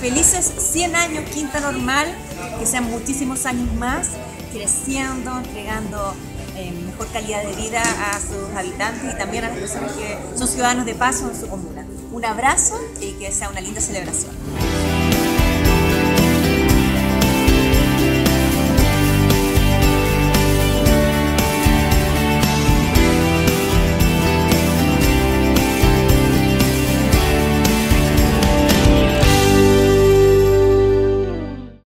Felices 100 años Quinta Normal, que sean muchísimos años más, creciendo, entregando eh, mejor calidad de vida a sus habitantes y también a las personas que son ciudadanos de paso en su comuna. Un abrazo y que sea una linda celebración.